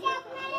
Stop